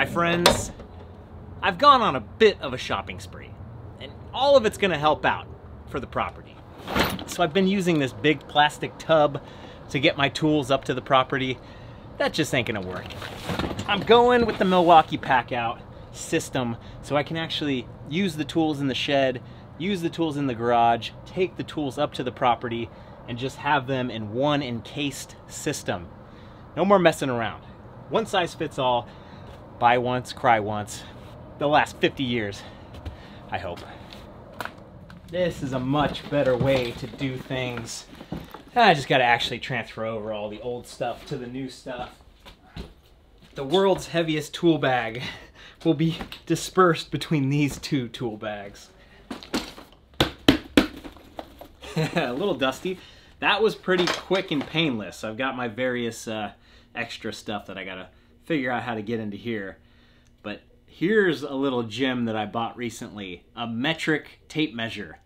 My friends, I've gone on a bit of a shopping spree, and all of it's gonna help out for the property. So I've been using this big plastic tub to get my tools up to the property. That just ain't gonna work. I'm going with the Milwaukee Packout system so I can actually use the tools in the shed, use the tools in the garage, take the tools up to the property, and just have them in one encased system. No more messing around. One size fits all. Buy once, cry once. The last 50 years, I hope. This is a much better way to do things. I just gotta actually transfer over all the old stuff to the new stuff. The world's heaviest tool bag will be dispersed between these two tool bags. a little dusty. That was pretty quick and painless. I've got my various uh, extra stuff that I gotta figure out how to get into here. But here's a little gem that I bought recently, a metric tape measure.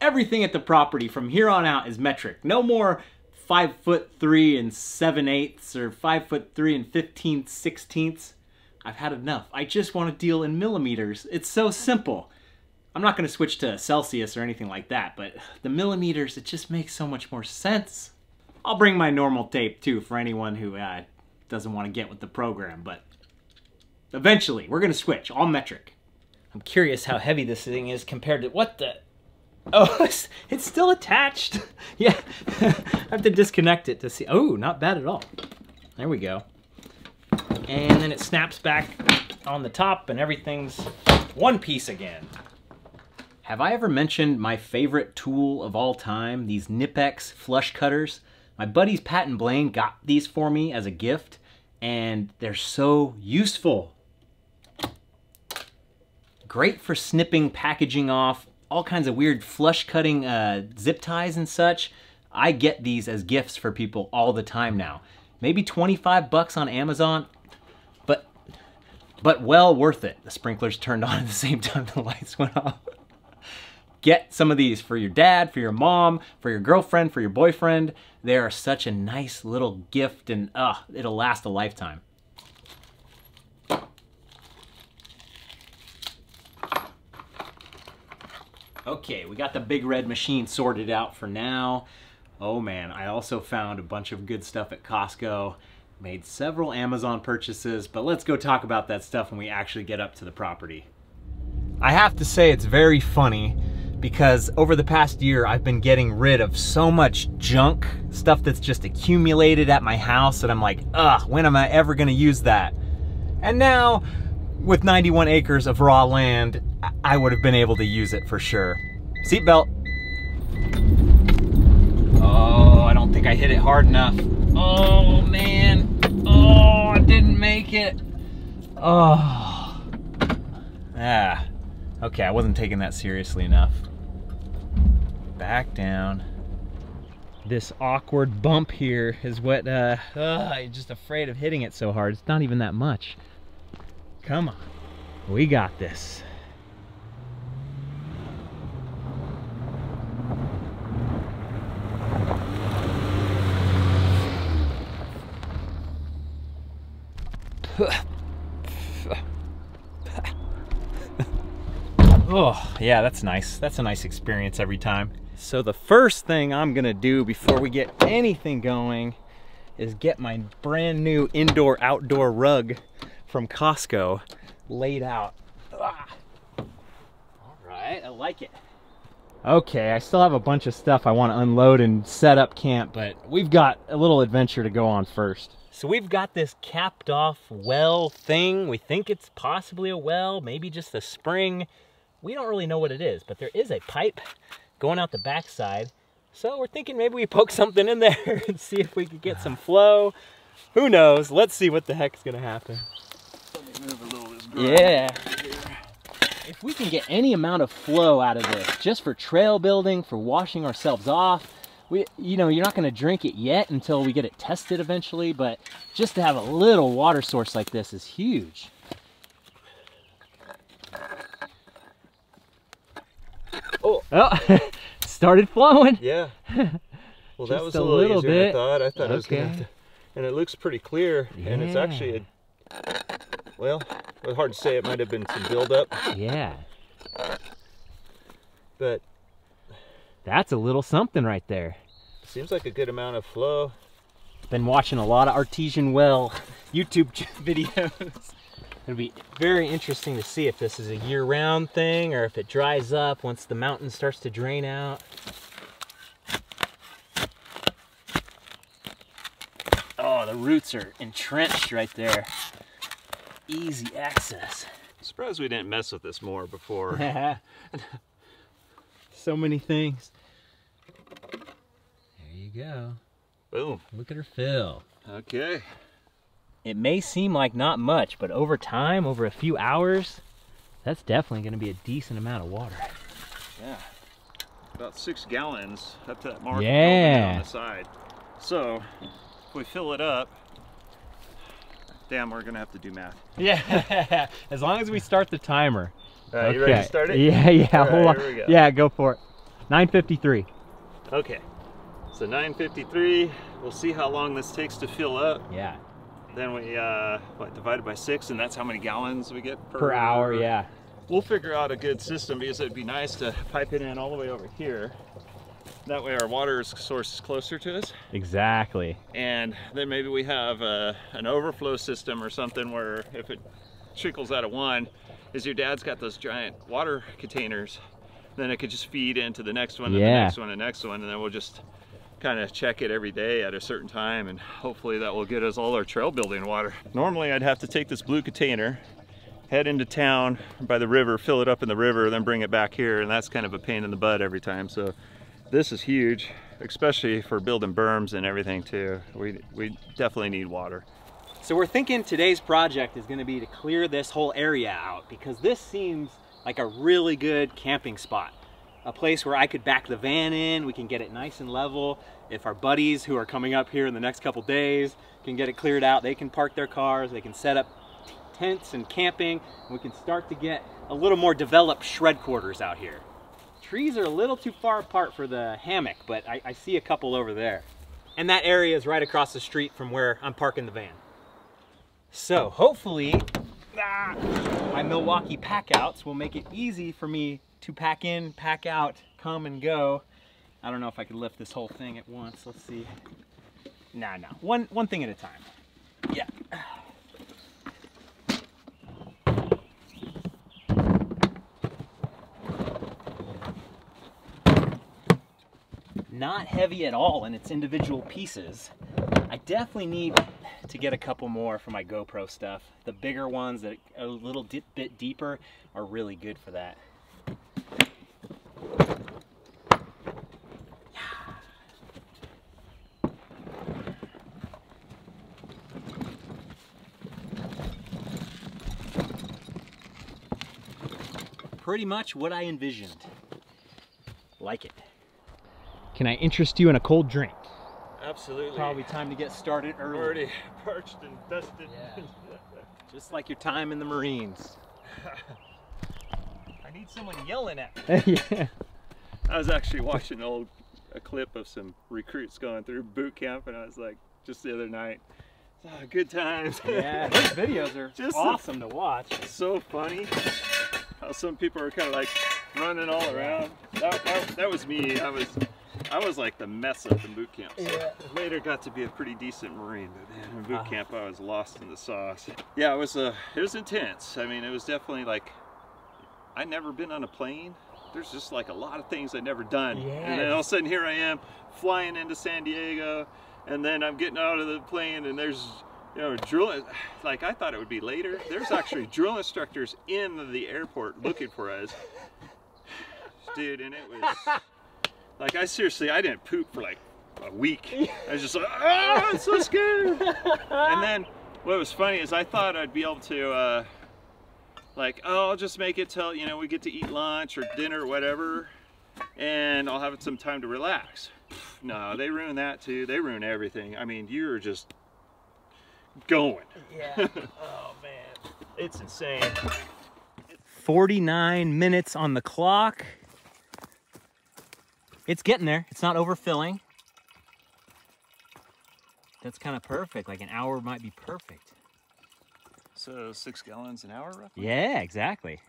Everything at the property from here on out is metric. No more five foot three and seven eighths or five foot three and 15 sixteenths. I've had enough. I just want to deal in millimeters. It's so simple. I'm not going to switch to Celsius or anything like that, but the millimeters, it just makes so much more sense. I'll bring my normal tape too for anyone who uh, doesn't want to get with the program, but eventually we're going to switch, all metric. I'm curious how heavy this thing is compared to what the... Oh, it's, it's still attached. yeah, I have to disconnect it to see. Oh, not bad at all. There we go. And then it snaps back on the top and everything's one piece again. Have I ever mentioned my favorite tool of all time, these Knipex flush cutters? My buddies Pat and Blaine got these for me as a gift, and they're so useful. Great for snipping packaging off, all kinds of weird flush cutting uh, zip ties and such. I get these as gifts for people all the time now. Maybe 25 bucks on Amazon, but but well worth it. The sprinklers turned on at the same time the lights went off get some of these for your dad, for your mom, for your girlfriend, for your boyfriend. They are such a nice little gift and uh, it'll last a lifetime. Okay, we got the big red machine sorted out for now. Oh man, I also found a bunch of good stuff at Costco. Made several Amazon purchases, but let's go talk about that stuff when we actually get up to the property. I have to say it's very funny because over the past year I've been getting rid of so much junk, stuff that's just accumulated at my house that I'm like, ugh, when am I ever gonna use that? And now, with 91 acres of raw land, I would have been able to use it for sure. Seatbelt. Oh, I don't think I hit it hard enough. Oh man, oh, I didn't make it. Oh, ah. Okay, I wasn't taking that seriously enough back down. This awkward bump here is what, uh, uh, I'm just afraid of hitting it so hard. It's not even that much. Come on, we got this. oh, yeah, that's nice. That's a nice experience every time. So the first thing I'm gonna do before we get anything going is get my brand new indoor outdoor rug from Costco laid out. Ah. All right, I like it. Okay, I still have a bunch of stuff I want to unload and set up camp, but we've got a little adventure to go on first. So we've got this capped off well thing. We think it's possibly a well, maybe just a spring. We don't really know what it is, but there is a pipe going out the backside. So we're thinking maybe we poke something in there and see if we could get some flow. Who knows? Let's see what the heck's gonna happen. Yeah. If we can get any amount of flow out of this, just for trail building, for washing ourselves off, we, you know, you're not gonna drink it yet until we get it tested eventually, but just to have a little water source like this is huge. Oh, oh started flowing. Yeah. Well, that was a little, little bit. than I thought. I thought okay. I was gonna have to, and it looks pretty clear, yeah. and it's actually a, Well, it's hard to say. It might have been some buildup. Yeah. But that's a little something right there. Seems like a good amount of flow. Been watching a lot of artesian well YouTube videos. It'll be very interesting to see if this is a year-round thing or if it dries up once the mountain starts to drain out. Oh, the roots are entrenched right there. Easy access. Surprised we didn't mess with this more before. so many things. There you go. Boom. Look at her fill. Okay. It may seem like not much, but over time, over a few hours, that's definitely going to be a decent amount of water. Yeah. About six gallons up to that mark yeah. on the side. So, if we fill it up, damn, we're going to have to do math. Yeah, as long as we start the timer. Okay. You ready to start it? Yeah, yeah, hold on. Go. Yeah, go for it. 953. Okay. So 953, we'll see how long this takes to fill up. Yeah. Then we, uh, what, divided by six, and that's how many gallons we get per, per hour, yeah. We'll figure out a good system because it'd be nice to pipe it in all the way over here. That way our water source is closer to us. Exactly. And then maybe we have a, uh, an overflow system or something where if it trickles out of one, is your dad's got those giant water containers, then it could just feed into the next one and yeah. the next one and the next one, and then we'll just kind of check it every day at a certain time and hopefully that will get us all our trail building water. Normally I'd have to take this blue container, head into town by the river, fill it up in the river, then bring it back here and that's kind of a pain in the butt every time. So this is huge, especially for building berms and everything too. We, we definitely need water. So we're thinking today's project is gonna be to clear this whole area out because this seems like a really good camping spot a place where I could back the van in, we can get it nice and level. If our buddies who are coming up here in the next couple days can get it cleared out, they can park their cars, they can set up tents and camping, and we can start to get a little more developed shred quarters out here. Trees are a little too far apart for the hammock, but I, I see a couple over there. And that area is right across the street from where I'm parking the van. So hopefully, ah, my Milwaukee packouts will make it easy for me to pack in, pack out, come and go. I don't know if I could lift this whole thing at once. Let's see. Nah, nah. One, one thing at a time. Yeah. Not heavy at all in its individual pieces. I definitely need to get a couple more for my GoPro stuff. The bigger ones that a little bit deeper are really good for that. Pretty much what I envisioned. Like it. Can I interest you in a cold drink? Absolutely. Probably time to get started early. Already parched and dusted. Yeah. Just like your time in the Marines. I need someone yelling at me. yeah. I was actually watching an old a clip of some recruits going through boot camp and I was like, just the other night, oh, good times. Yeah, those videos are just awesome to watch. So funny how some people are kind of like running all around. That, that, that, was me. I was I was like the mess up in boot camp. So yeah. Later got to be a pretty decent Marine, but man, in boot uh camp I was lost in the sauce. Yeah, it was uh, it was intense. I mean, it was definitely like I'd never been on a plane. There's just like a lot of things I'd never done. Yes. And then all of a sudden here I am flying into San Diego and then I'm getting out of the plane and there's you know, drill, like I thought it would be later. There's actually drill instructors in the airport looking for us. Dude, and it was, like I seriously, I didn't poop for like a week. I was just like, oh, I'm so scared. and then what was funny is I thought I'd be able to, uh, like, oh, I'll just make it till, you know, we get to eat lunch or dinner or whatever, and I'll have some time to relax. No, they ruin that too. They ruin everything. I mean, you're just going. Yeah. oh man, it's insane. 49 minutes on the clock. It's getting there. It's not overfilling. That's kind of perfect. Like an hour might be perfect. So six gallons an hour, roughly. Yeah, exactly.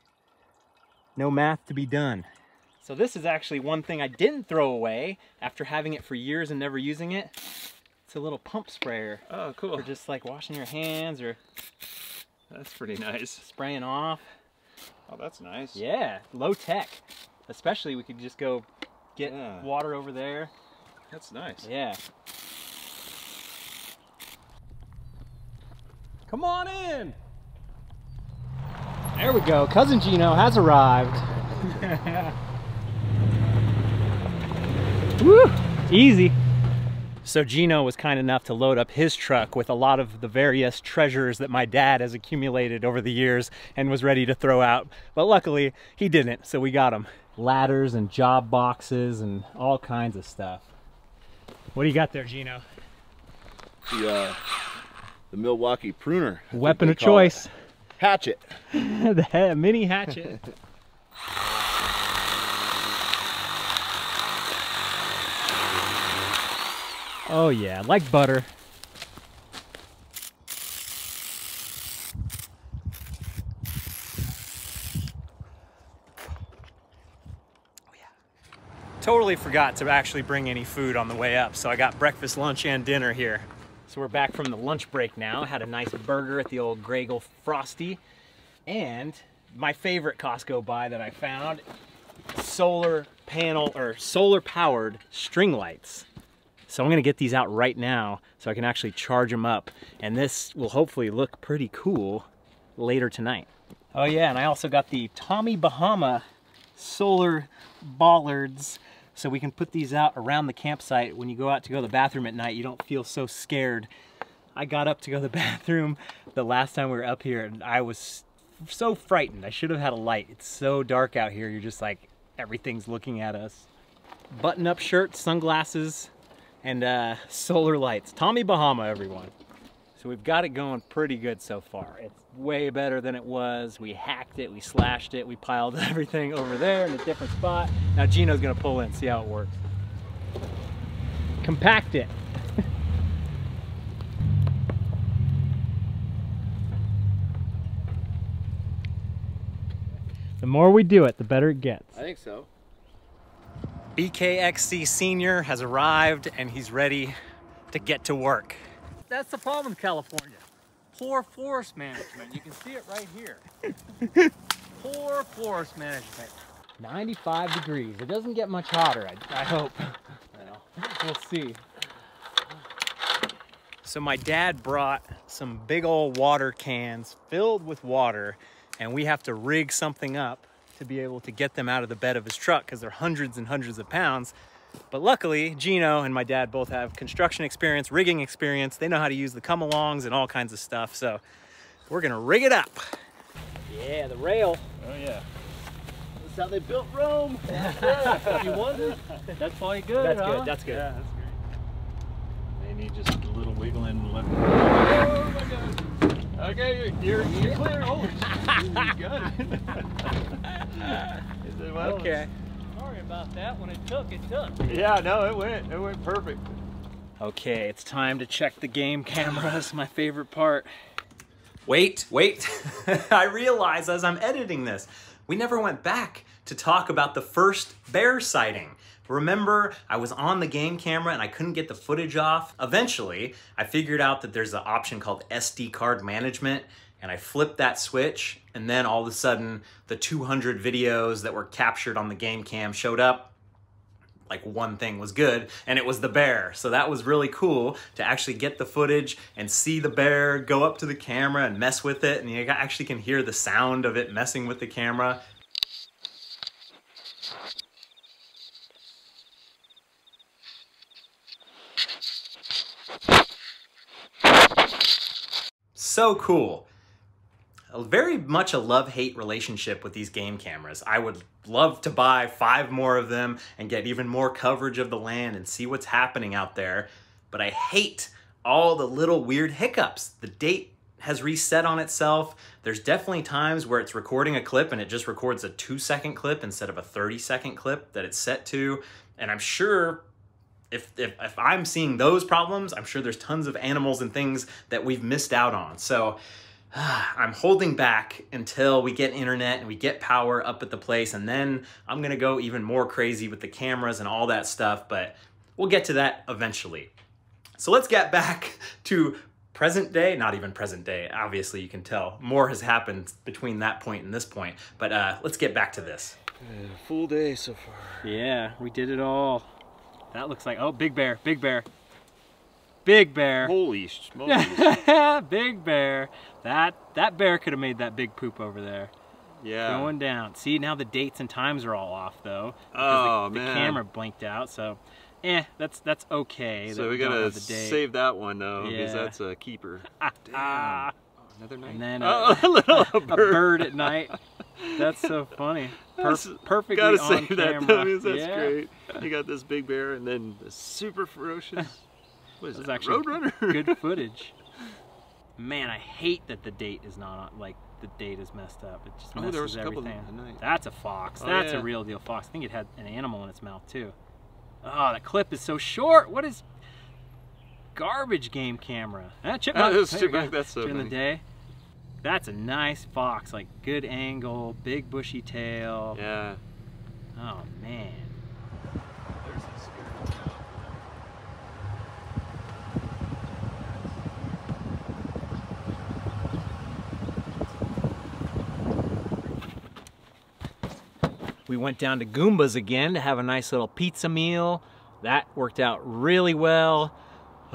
No math to be done. So this is actually one thing I didn't throw away after having it for years and never using it. It's a little pump sprayer Oh, cool. for just like washing your hands or That's pretty nice. spraying off. Oh, that's nice. Yeah, low tech. Especially we could just go get Yeah. water over there. That's nice. Yeah. Come on in. There we go. Cousin Geno has arrived. Woo! Easy. So Geno was kind enough to load up his truck with a lot of the various treasures that my dad has accumulated over the years and was ready to throw out. But luckily, he didn't, so we got him. Ladders and job boxes and all kinds of stuff. What do you got there, Geno? The, uh, the Milwaukee pruner. I Weapon of call it. choice. Hatchet. the mini hatchet. oh yeah, like butter. Totally forgot to actually bring any food on the way up, so I got breakfast, lunch, and dinner here. So we're back from the lunch break now. Had a nice burger at the old Gregel Frosty. And my favorite Costco buy that I found, solar panel or solar powered string lights. So I'm gonna get these out right now so I can actually charge them up. And this will hopefully look pretty cool later tonight. Oh yeah, and I also got the Tommy Bahama solar bollards. So we can put these out around the campsite. When you go out to go to the bathroom at night you don't feel so scared. I got up to go to the bathroom the last time we were up here and i was so frightened. I should have had a light. It's so dark out here. You're just like everything's looking at us. Button up shirt sunglasses and uh, solar lights tommy bahama everyone so we've got it going pretty good so far. It's way better than it was. We hacked it, we slashed it, we piled everything over there in a different spot. Now Geno's gonna pull in, see how it works. Compact it. the more we do it, the better it gets. I think so. BKXC Senior has arrived and he's ready to get to work. That's the problem with California. Poor forest management. You can see it right here. Poor forest management. 95 degrees. It doesn't get much hotter, I, I hope. We'll see. So my dad brought some big old water cans filled with water and we have to rig something up to be able to get them out of the bed of his truck because they're hundreds and hundreds of pounds. But luckily, Geno and my dad both have construction experience, rigging experience. They know how to use the come-alongs and all kinds of stuff. So we're gonna rig it up. Yeah, the rail. Oh yeah. That's how they built Rome. you wonder? That's probably good, That's huh? good, that's good. Yeah, that's great. They need just a little wiggling left. Okay, you're, you're, you're clear. Holy oh, shit. You got it. Is it well? Okay. Sorry about that. When it took, it took. Yeah, no, it went. It went perfect. Okay, it's time to check the game cameras, my favorite part. Wait, wait. I realize as I'm editing this, we never went back to talk about the first bear sighting. Remember, I was on the game camera and I couldn't get the footage off. Eventually, I figured out that there's an option called SD card management, and I flipped that switch, and then all of a sudden, the 200 videos that were captured on the game cam showed up. Like one thing was good and it was the bear. So that was really cool to actually get the footage and see the bear go up to the camera and mess with it and you actually can hear the sound of it messing with the camera so cool very much a love-hate relationship with these game cameras. I would love to buy five more of them and get even more coverage of the land and see what's happening out there, but I hate all the little weird hiccups. The date has reset on itself. There's definitely times where it's recording a clip and it just records a 2 second clip instead of a 30 second clip that it's set to, and I'm sure if, if, if I'm seeing those problems, I'm sure there's tons of animals and things that we've missed out on. So I'm holding back until we get internet and we get power up at the place, and then I'm gonna go even more crazy with the cameras and all that stuff, but we'll get to that eventually. So let's get back to present day, not even present day, obviously you can tell. More has happened between that point and this point, but uh, let's get back to this. Full day so far. Yeah, we did it all. That looks like, oh, big bear, big bear. Big bear. Holy smokes. big bear. That that bear could have made that big poop over there. yeah. Going down. See, now the dates and times are all off though. Oh, Because the, the camera blinked out, so eh, that's that's okay. that So we don't gotta have the date. save that one though, because Yeah. that's a keeper. Ah, Another night. and then oh, a, a little a bird. bird at night. That's so funny. Per- perfectly Gotta on save camera. that because that's yeah. great. You got this big bear and then the super ferocious. What is This that? actually Roadrunner. good footage. Man, I hate that the date is not on, like the date is messed up. It just messes Oh, there was a couple everything. at night. That's a fox. Oh, That's yeah. a real deal fox. I think it had an animal in its mouth too. Oh, that clip is so short. What is garbage game camera? Ah, chipmunk. Oh, that's There you chipmunk. That's so During the day. That's a nice fox. Like good angle, big bushy tail. Yeah. Oh man. We went down to Goomba's again to have a nice little pizza meal. That worked out really well.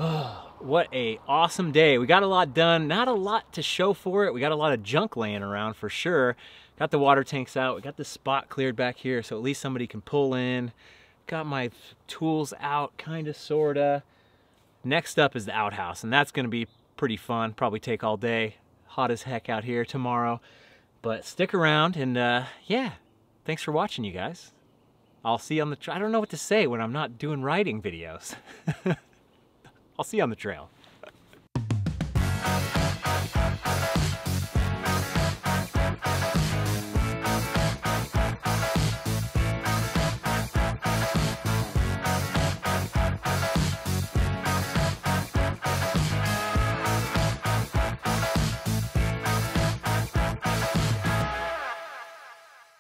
Oh, what a awesome day. We got a lot done. Not a lot to show for it. We got a lot of junk laying around for sure. Got the water tanks out. We got the spot cleared back here so at least somebody can pull in. Got my tools out, kinda, sorta. Next up is the outhouse, and that's gonna be pretty fun. Probably take all day. Hot as heck out here tomorrow. But stick around and uh, yeah, thanks for watching, you guys. I'll see you on the. I don't know what to say when I'm not doing writing videos. I'll see you on the trail.